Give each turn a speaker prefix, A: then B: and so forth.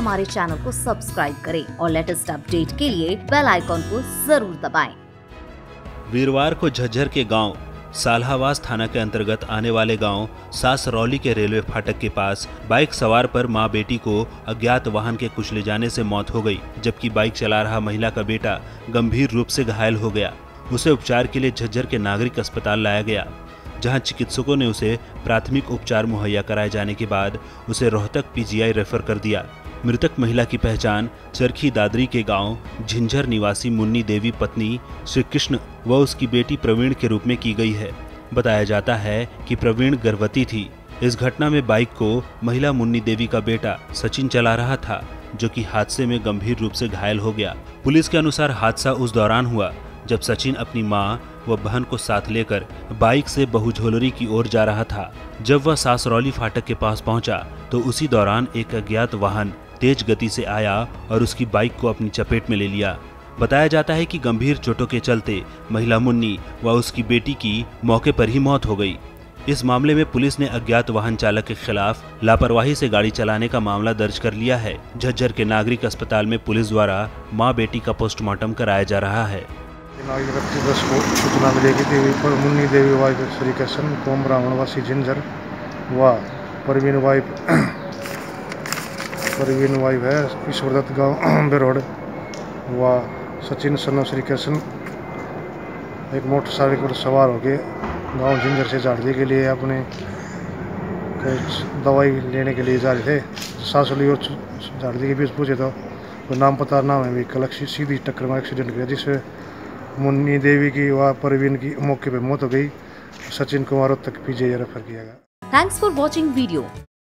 A: हमारे चैनल को सब्सक्राइब करें और लेटेस्ट अपडेट के लिए बेल आइकॉन को ज़रूर दबाएँ।
B: वीरवार को झज्जर के गाँव, साल्हावास थाना के अंतर्गत आने वाले गाँव सासरौली के रेलवे फाटक के पास बाइक सवार पर माँ बेटी को अज्ञात वाहन के कुचले जाने से मौत हो गई, जबकि बाइक चला रहा महिला का बेटा गंभीर रूप से घायल हो गया उसे उपचार के लिए झज्जर के नागरिक अस्पताल लाया गया, जहाँ चिकित्सकों ने उसे प्राथमिक उपचार मुहैया कराए जाने के बाद उसे रोहतक पीजीआई रेफर कर दिया मृतक महिला की पहचान चरखी दादरी के गाँव झिंझर निवासी मुन्नी देवी पत्नी श्री कृष्ण व उसकी बेटी प्रवीण के रूप में की गई है। बताया जाता है कि प्रवीण गर्भवती थी। इस घटना में बाइक को महिला मुन्नी देवी का बेटा सचिन चला रहा था, जो कि हादसे में गंभीर रूप से घायल हो गया। पुलिस के अनुसार हादसा उस दौरान हुआ, जब सचिन अपनी माँ व बहन को साथ लेकर बाइक से बहुझोलरी की ओर जा रहा था। जब वह सासरौली फाटक के पास पहुँचा तो उसी दौरान एक अज्ञात वाहन तेज गति से आया और उसकी बाइक को अपनी चपेट में ले लिया। बताया जाता है कि गंभीर चोटों के चलते महिला मुन्नी व उसकी बेटी की मौके पर ही मौत हो गई। इस मामले में पुलिस ने अज्ञात वाहन चालक के खिलाफ लापरवाही से गाड़ी चलाने का मामला दर्ज कर लिया है। झज्जर के नागरिक अस्पताल में पुलिस द्वारा माँ बेटी का पोस्टमार्टम कराया जा रहा है।
C: सूचना देवी मुन्नी देवी वाइफ श्री कृष्ण, कोम ब्राह्मण वासी झिंझर व परवीन वाइफ परवीन वाइफ है ईश्वरदत्त गाँव बेरोड व सचिन सन्नो श्री कृष्ण एक मोटरसाइकिल पर सवार होके गाँव झिंझर से झाड़ली के लिए अपने कोई दवाई लेने के लिए जा रहे थे सासुली और झाड़ली के बीच पूछे तो कोई नाम पता नाम है व्हीकल सीधी टक्कर में एक्सीडेंट किया जिससे मुन्नी देवी की व परवीन की मौके पर मौत हो गई सचिन कुमार तक पीजे रेफर किया गया
A: Thanks फॉर वॉचिंग video.